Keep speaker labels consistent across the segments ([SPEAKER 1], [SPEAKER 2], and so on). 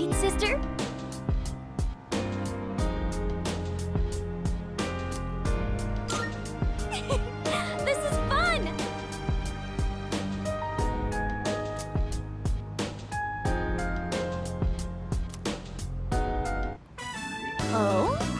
[SPEAKER 1] Right, sister? this is fun! Oh?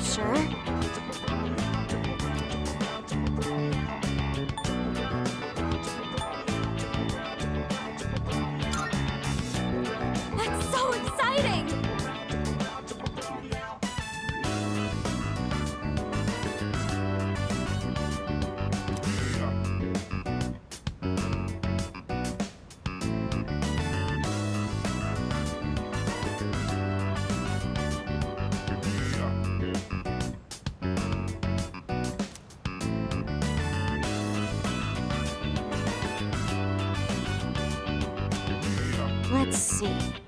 [SPEAKER 1] sure? Let's see.